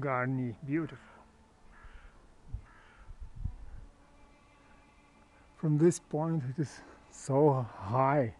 Garni, beautiful. From this point it is so high